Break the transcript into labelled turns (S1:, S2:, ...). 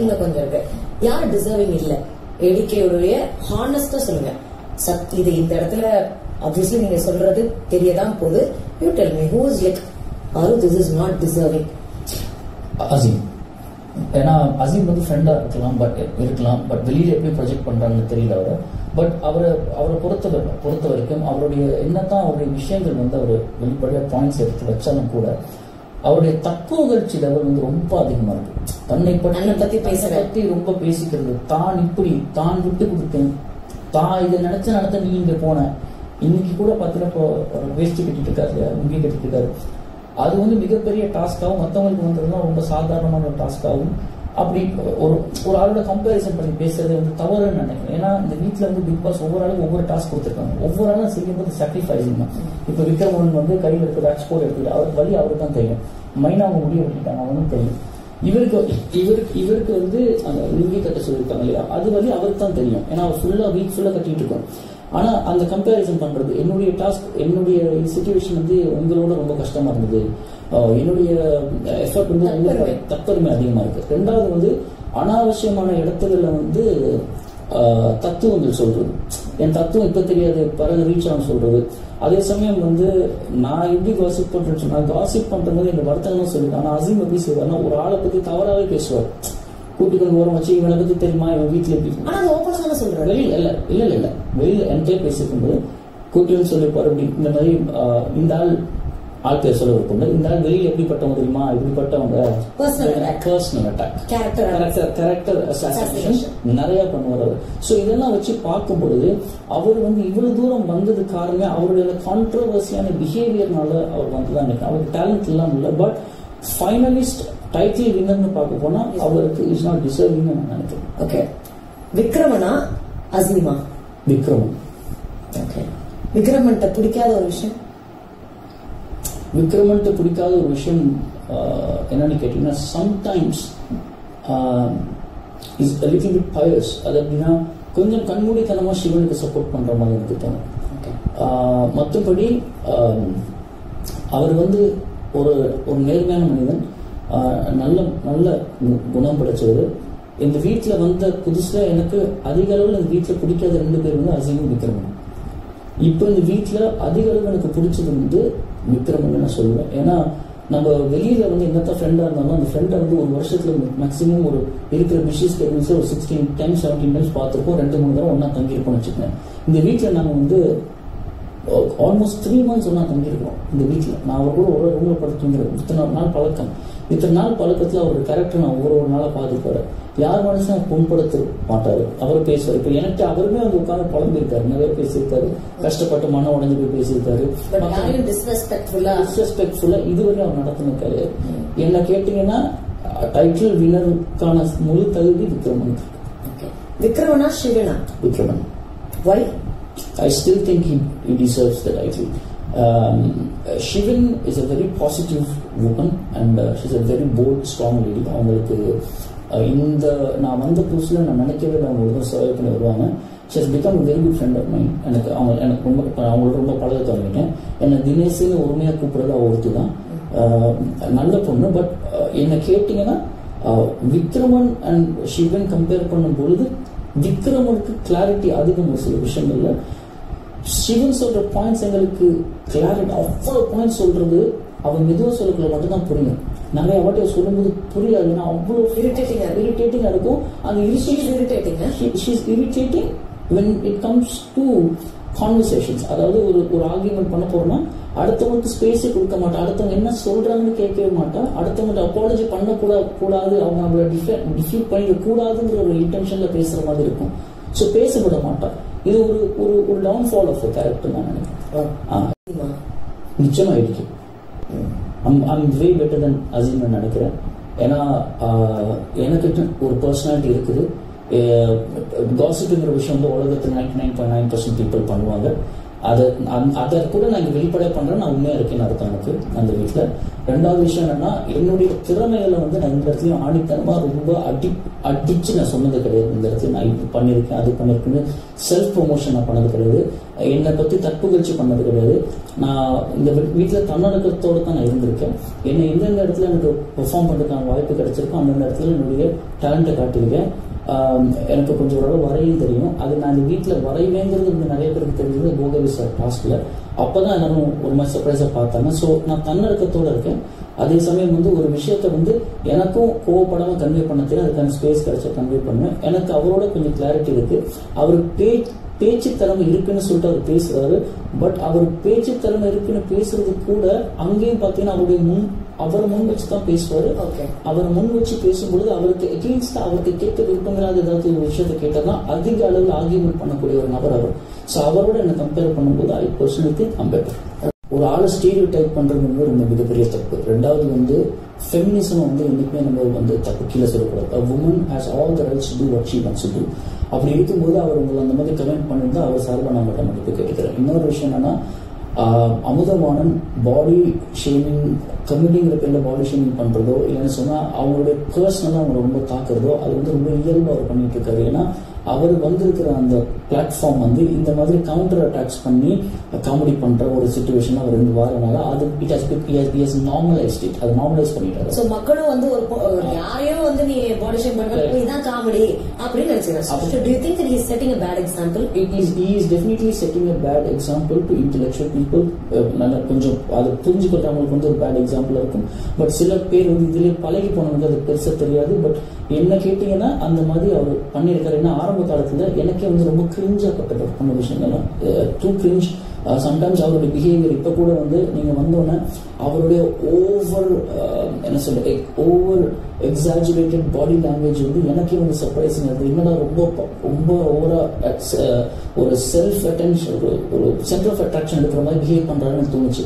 S1: இங்க கொஞ்சம் இருக்கு. யார் டிசர்விங் இல்ல? ஏடிகேவுடைய ஹானஸ்டா சொல்லுங்க. சத் இது இந்த இடத்துல obviously நீங்க சொல்றது தெரியதான் போகுது. You tell me who is like ஆரு this is not deserving
S2: Azeem ஏன்னா அசீம் வந்து ஃப்ரெண்டா இருக்கலாம் பட் இருக்கலாம் பட் வெளியில எப்படி ப்ரொஜெக்ட் பண்றாங்கன்னு தெரியல அவரை. பட் அவரை அவரை பொறுத்த பொறுத்த வரைக்கும் அவருடைய என்னதான் அவருடைய விஷயங்கள் வந்து அவர் வெளிப்படையாக பாயிண்ட்ஸ் எடுத்து வச்சாலும் கூட அவருடைய தத்துவகழ்ச்சி லெவல் வந்து ரொம்ப அதிகமா இருக்கு. தன்னை பற்றி
S1: பத்தி பேசுற.
S2: பத்தி ரொம்ப பேசிக்கிறது. தான் இப்படி தான் விட்டு கொடுத்தேன். தான் இதை நினைச்ச நடத்த நீ இங்க போன. இன்னைக்கு கூட பார்த்தீங்கன்னா வேஷ்டி கட்டிட்டு இருக்காரு முங்கி கட்டிட்டு இருக்காரு. அது வந்து மிகப்பெரிய டாஸ்காகவும் மற்றவங்களுக்கு வந்ததுலாம் ரொம்ப சாதாரணமான ஒரு டாஸ்காகவும் அப்படி ஒரு ஒரு ஆளோட கம்பேரிசன் பண்ணி பேசுறது வந்து தவறுன்னு நினைக்கிறேன். ஏன்னா இந்த வீட்டில் வந்து பிக் பாஸ் ஒவ்வொரு ஆளுக்கும் ஒவ்வொரு டாஸ்க் கொடுத்துருக்காங்க. ஒவ்வொரு ஆளும் செய்யும்போது சாக்ரிஃபைஸிங் தான். இப்போ விக்ரமன் வந்து கையில் இருக்கிற எக்ஸ்போர்ட் எடுத்துட்டு அவருக்கு வழி அவருக்கு தான் தெரியும். மைனா அவங்க முடிய வெட்டிட்டாங்க அவனும் தெரியும். இவருக்கு இவருக்கு இவருக்கு வந்து அந்த லுங்கி கட்ட சொல்லியிருக்காங்க இல்லையா? அது வழி அவருக்கு தான் தெரியும். ஏன்னா அவர் ஃபுல்லாக வீக் ஃபுல்லாக கட்டிட்டு இருக்கோம் ஆனால் அந்த கம்பேரிசன் பண்ணுறது என்னுடைய டாஸ்க் என்னுடைய சுச்சுவேஷன் வந்து உங்களோட ரொம்ப கஷ்டமாக இருந்தது. என்னுடைய எஃபர்ட் வந்து உங்களுக்கு தற்பெருமை அதிகமா இருக்கு. ரெண்டாவது வந்து அனாவசியமான இடத்துல வந்து தத்துவங்கள் சொல்றது. என் தத்துவம் இப்ப தெரியாது. பிறகு ரீச் ஆகும் சொல்றது. அதே சமயம் வந்து நான் எப்படி காசிப் பண்றேன்னு சொன்னா காசிப் பண்றது எங்க வருத்தகம் சொல்லி ஆனா அசீம் எப்படி செய்வார்னா ஒரு ஆளை பத்தி தவறாவே பேசுவார். கூட்டுக்கு ஓரம் வச்சு இவனை பத்தி தெரியுமா? இவன் வீட்டுல எப்படி
S1: சொல்றாரு.
S2: வெளியில இல்ல இல்ல இல்ல இல்ல. வெளியில என்கிட்ட பேசிருக்கும்போது கூட்டின்னு சொல்லிப்பாரு அப்படி. இந்த மாதிரி இந்த ஆள் ஆள் பேர் சொல்ல இந்த ஆள் வெளியில எப்படிப்பட்டவங்க தெரியுமா? இப்படிப்பட்டவங்க. பர்சனல் அட்டாக் கேரக்டர் நிறைய பண்ணுவார் அவர். ஸோ இதெல்லாம் வச்சு பார்க்கும் பொழுது அவர் வந்து இவ்வளவு தூரம் வந்தது காரணமே அவருடைய கான்ட்ரவர்சியான பிஹேவியர்னால அவர் வந்துதான் நினைக்கிறேன் அவருக்கு டேலண்ட் எல்லாம் இல்லை. பட் ஃபைனலிஸ்ட் டைட்டில் வின்னர்னு பார்க்க போனா அவருக்கு இஸ் நாட் டிசர்விங் நான் நினைக்கிறேன்.
S1: ஓகே விக்ரமனா அசீமா?
S2: விக்ரமன்
S1: ஓகே விக்ரமன்ட்ட பிடிக்காத ஒரு விஷயம்?
S2: விக்ரமன்ட்டு பிடிக்காத ஒரு விஷயம் என்னன்னு கேட்டீங்கன்னா sometimes is little bit biased அது எப்படின்னா கொஞ்சம் கண்மூடித்தனமா சிவனுக்கு சப்போர்ட் பண்ற மாதிரி எனக்கு தோணும். மற்றபடி அவர் வந்து ஒரு ஒரு நேர்மையான மனிதன். நல்ல நல்ல குணம் படைச்சவர். இந்த வீட்டில் வந்த புதுசுல எனக்கு அதிக அளவில் இந்த வீட்டில் பிடிக்காத ரெண்டு பேர் வந்து அசீமும் விக்ரமன் இப்போ இந்த வீட்டில் அதிக அளவு எனக்கு பிடிச்சது வந்து விக்ரம்னு நான் சொல்லுவேன். ஏன்னா நம்ம வெளியில வந்து என்னத்தான் ஃப்ரெண்டாக இருந்தாலும் அந்த ஃப்ரெண்டை வந்து ஒரு வருஷத்துல மேக்ஸிமம் ஒரு இருக்கிற பிஸி ஸ்கெடியூல்ஸ் ஒரு சிக்ஸ்டீன் டைம் செவன்டீன் டைம்ஸ் பார்த்துருப்போம். ரெண்டு மூணு தடவை ஒன்றா தங்கியிருப்போம்னு வச்சுக்கேன் இந்த வீட்டில் நாங்கள் வந்து ஆல்மோஸ்ட் த்ரீ மந்த்ஸ் ஒன்றா தங்கியிருக்கோம் இந்த வீட்டில் நான் அவர் கூட ஒரு ரூமில் படுத்துங்கிறது இத்தனை நாள் பழக்கம். இத்தனை நாள் பழக்கத்தில் அவரோட கேரக்டர் நான் ஒவ்வொரு ஒரு நாளாக பார்த்துருப்பாரு யார் மனுஷன் புண்படுத்த மாட்டாரு? அவர் பேசுவார். இப்போ எனக்கு அவருமே வந்து உட்காந்து புலம்பிருக்காரு நிறைய பேசியிருக்காரு. கஷ்டப்பட்டு மன உடைஞ்சு போய் பேசியிருக்காரு.
S1: டிஸ்ரெஸ்பெக்ட்ஃபுல்லா
S2: இதுவரை அவர் நடத்தின கிடையாது என்ன கேட்டீங்கன்னா டைட்டில் வினருக்கான முழு தகுதி விக்ரமன்.
S1: ஓகே விக்ரமனா சிவனா
S2: Vikraman.
S1: Why
S2: still think he, he deserves the title. Um, uh, Shivan is a very positive woman and uh, she's a very bold, strong lady. அவங்களுக்கு uh, இந்த நான் வந்த புதுசில் நான் நினைக்கவே இல்லை அவங்க ரொம்ப பண்ணி வருவாங்க. She has become very good friend of mind எனக்கு அவங்க எனக்கு ரொம்ப அவங்களோட ரொம்ப பழக தொடங்கிட்டேன். என்னை தினேஷ்னு உரிமையாக கூப்பிடுறது அவ ஒருத்தி தான் uh, நல்ல பொண்ணு பட் என்னை கேட்டிங்கன்னா விக்ரமன் அண்ட் சிவன் கம்பேர் பண்ணும் பொழுது விக்ரமனுக்கு கிளாரிட்டி அதிகம் ஒரு சில விஷயங்கள்ல. சிவன் சொல்ற பாயிண்ட்ஸ் எங்களுக்கு கிளாரிட்டி அவ்வளவு பாயிண்ட்ஸ் சொல்றது அவன் மெதுவா சொல்லக்குள்ள மட்டும்தான் புரியும். நிறைய வாட்டி சொல்லும்போது புரியாது. ஏன்னா அவ்வளவு
S1: Irritating ஆ இருக்கும்.
S2: அந்த
S1: eh?
S2: She's irritating when it comes to conversations அதாவது ஒரு ஒரு ஆர்கியூமெண்ட் பண்ண போறோம்னா அடுத்தவங்களுக்கு ஸ்பேஸே கொடுக்க மாட்டா. அடுத்தவங்க என்ன சொல்றாங்கன்னு கேட்கவே மாட்டா. அடுத்தவங்க அப்பாலஜி பண்ண கூட கூடாது. அவங்க நம்மள டிஃபீட் பண்ணிட கூடாதுங்கிற ஒரு இன்டென்ஷன்ல பேசுற மாதிரி இருக்கும். ஸோ பேச விட மாட்டா. இது ஒரு ஒரு ஒரு டவுன்ஃபால் ஆஃப் கேரக்டர் நான் நினைக்கிறேன் நிச்சயமா இருக்கு I'm way better than Azeem நான் நினைக்கிறேன் ஏன்னா எனக்கு ஒரு பர்சனாலிட்டி இருக்குது காசிப்புங்கிற விஷயம் வந்து உலகத்தில் ninety nine point nine percent people பண்ணுவாங்க அதை அந் அதை கூட நான் இங்க வெளிப்படையா பண்றேன் நான் உண்மையா இருக்கேன்னு அர்த்தம் எனக்கு அந்த வீட்டுல ரெண்டாவது விஷயம் என்னன்னா என்னுடைய திறமைகளை வந்து நான் இந்த இடத்துலயும் ஆணித்தனமா ரொம்ப அடி அடிச்சு நான் சொன்னது கிடையாது. இந்த இடத்துல நான் இது பண்ணியிருக்கேன் அது பண்ணியிருக்கேன்னு செல்ஃப் ப்ரொமோஷன் நான் பண்ணது கிடையாது. என்னை பத்தி தற்புகழ்ச்சி பண்ணது கிடையாது. நான் இந்த வீட்டில் வீட்டுல தான் நான் இருந்திருக்கேன். என்னை எந்தெந்த இடத்துல எனக்கு பெர்ஃபார்ம் பண்ணுறதுக்கான வாய்ப்பு கிடைச்சிருக்கோ அந்தந்த இடத்துல என்னுடைய டேலண்ட்டை காட்டியிருக்கேன். எனக்கு கொஞ்சம் ஓரளவு வரையும் தெரியும். அது நான் இந்த வீட்டில் வரைவேங்கிறது வந்து நிறைய பேருக்கு தெரிஞ்சது போகவி சார் டாஸ்கில் அப்போ தான் எல்லாரும் ஒரு மாதிரி சர்ப்ரைஸாக பார்த்தாங்க. ஸோ நான் தன்னடக்கத்தோடு இருக்கேன். அதே சமயம் வந்து ஒரு விஷயத்தை வந்து எனக்கும் கோவப்படாமல் கன்வே பண்ண தெரியும் அதுக்கான ஸ்பேஸ் கிடைச்சா கன்வே பண்ணுவேன். எனக்கு அவரோட கொஞ்சம் கிளாரிட்டி இருக்கு. அவர் பே பேச்சு திறமை இருக்குன்னு சொல்லிட்டு அவர் பேசுறாரு. பட் அவர் பேச்சு திறமை இருக்குன்னு பேசுறது கூட அங்கேயும் பார்த்தீங்கன்னா அவருடைய முன் அவரை முன் வச்சு தான் பேசுவாரு.
S1: ஓகே
S2: அவரை முன் வச்சு பேசும்பொழுது அவருக்கு எகெயின்ஸ்ட் அவருக்கு கேட்க விருப்பமில்லாத ஏதாவது ஒரு விஷயத்தை கேட்டா அதிக அளவில் ஆர்கியூமெண்ட் பண்ணக்கூடிய ஒரு நபர் அவர். ஸோ அவரோட என்ன கம்பேர் பண்ணும்போது ஐ பர்சனலி திங்க் better. ஒரு ஆளை ஸ்டீரியோ டைப் பண்றது வந்து ரொம்ப மிகப்பெரிய தப்பு. ரெண்டாவது வந்து ஃபெமினிசம் வந்து என்றைக்குமே நம்ம வந்து தப்பு கீழே சொல்லக்கூடாது. A woman has all the rights to do what she wants to அப்படி இருக்கும்போது அவர் உங்களை அந்த மாதிரி கமெண்ட் பண்ணிருந்தா அவர் சார்பாக நான் மட்டும் மன்னிப்பு கேட்கிறேன் இன்னொரு விஷயம் என்னன்னா அமுதமானன் பாடி ஷேமிங் கம்யூனிங்கிற பேரில் பாடி ஷேமிங் பண்ணுறதோ இல்லைன்னு சொன்னால் அவங்களுடைய பர்சனலாக அவங்க ரொம்ப தாக்குறதோ அது வந்து ரொம்ப இயல்பாக அவர் பண்ணிட்டு இருக்காரு. ஏன்னா அவர் வந்திருக்கிற அந்த பிளாட்ஃபார்ம் வந்து இந்த மாதிரி கவுண்டர் அட்டாக்ஸ் பண்ணி காமெடி பண்ற ஒரு சுச்சுவேஷன் அவர் இருந்து வரனால அது it has is normalised it அது நார்மலைஸ் பண்ணிட்டாரு.
S1: சோ மக்களும் வந்து ஒரு யாரையும் வந்து நீ பாடி ஷேம் பண்ற இதான் காமெடி அப்படின்னு நினைச்சுக்கிறேன் do you think is setting a bad example
S2: is he is definitely setting a bad example to intellectual people. அஹ் நல்ல கொஞ்சம் அது புரிஞ்சுக்கிறவங்களுக்கு வந்து ஒரு பேட் எக்ஸாம்பிள் இருக்கும். பட் சில பேர் வந்து இதுலயே பழகி போனவங்க அது பெருசா தெரியாது. பட் என்ன கேட்டீங்கன்னா அந்த மாதிரி அவர் பண்ணியிருக்காரு. ஏன்னா ஆரம்ப காலத்துல எனக்கே வந்து ரொம்ப கிரிஞ்சா பட்டது விஷயங்கள்லாம் டூ கிரிஞ்ச் சம்டைம்ஸ் அவருடைய பிஹேவியர் இப்ப கூட வந்து நீங்க வந்தோடனே அவருடைய ஓவர் என்ன சொல்ல ஓவர் எக்ஸாஜுரேட்டட் பாடி லாங்குவேஜ் வந்து எனக்கே வந்து சர்ப்ரைசிங் இருக்கு என்னடா ரொம்ப ப- ரொம்ப ஓவரா ஒரு செல்ஃப் அட்டென்ஷன் ஒரு ஒரு சென்டர் ஆஃப் அட்ராக்ஷன் எடுக்கிற மாதிரி பிஹேவ் பண்றாருன்னு தோணுச்சு.